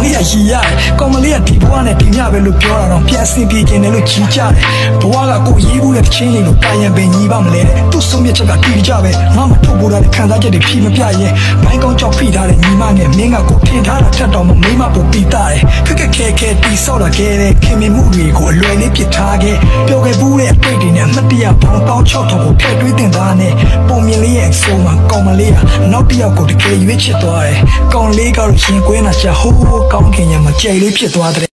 ကောင်လေးကရည်ရတယ်ကောင်မလေးကဒီဘဝနဲ့ဒီမြပဲလို့ပြောတာတော့ပြန်အဆင်ပြေခြင်းနဲ့လို့ကြီးကြတယ်ဘဝကကိုရေးဘူးတဲ့တစ်ချင်းလေးလို့ပါရန်ပင်ညီးပါမလဲတဲ့သူ့ဆုံးမြတ်ချက်ကတီးကြပဲငါမထုတ်ဖို့တာခံစားချက်တွေဖြီးမပြရင်ဘိုင်းကောင်ကြောက်ဖိထားတဲ့ညီမနဲ့မင်းကကိုထင်ထားတာထက်တော့မမိမပူပီတာတယ်ခက်ခက်ခဲခဲတီးဆော့တာခဲတဲ့ခင်မင်မှုတွေကိုအလွယ်လေးပစ်ထားခဲ့ပြောခဲ့ဘူးတဲ့အတွေ့အကြုံ 71ပေါင်ပေါင်း6000ကိုထည့်သွင်းတင်သားနဲ့ပုံမြင်လေးရဲ့အဆိုးမှာကောင်မလေးဟာနောက်တစ်ယောက်ကိုတကယ်ရွေးချစ်သွားတယ်။ကောင်လေးကတော့ရင်ကွင်းလာချဟိုးကောင်းခင်ရမှာကြိုက်လေးဖြစ်သွားတဲ့